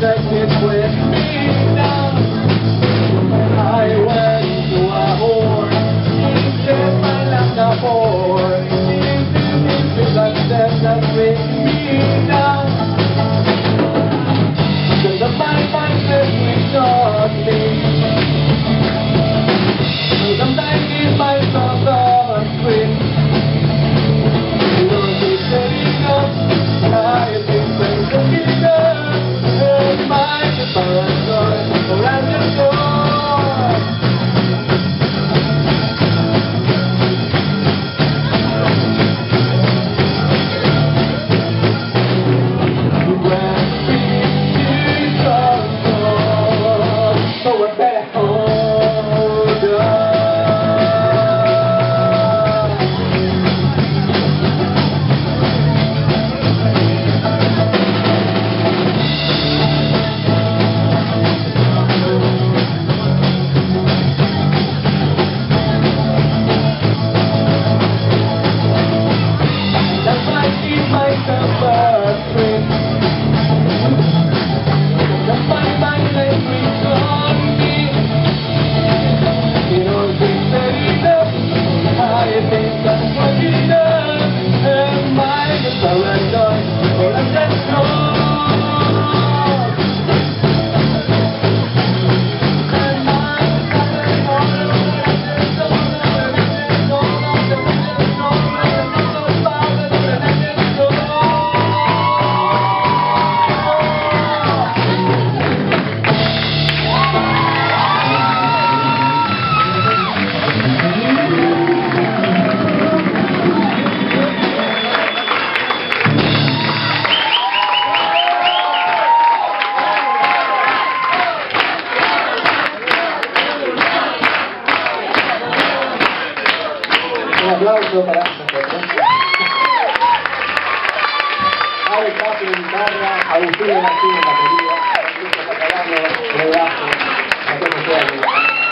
that Un aplauso para nosotros. Alex Papi en guitarra, Agustín Martín en batería, Francisco Catalano, en el bajo, Mateo Mejía en el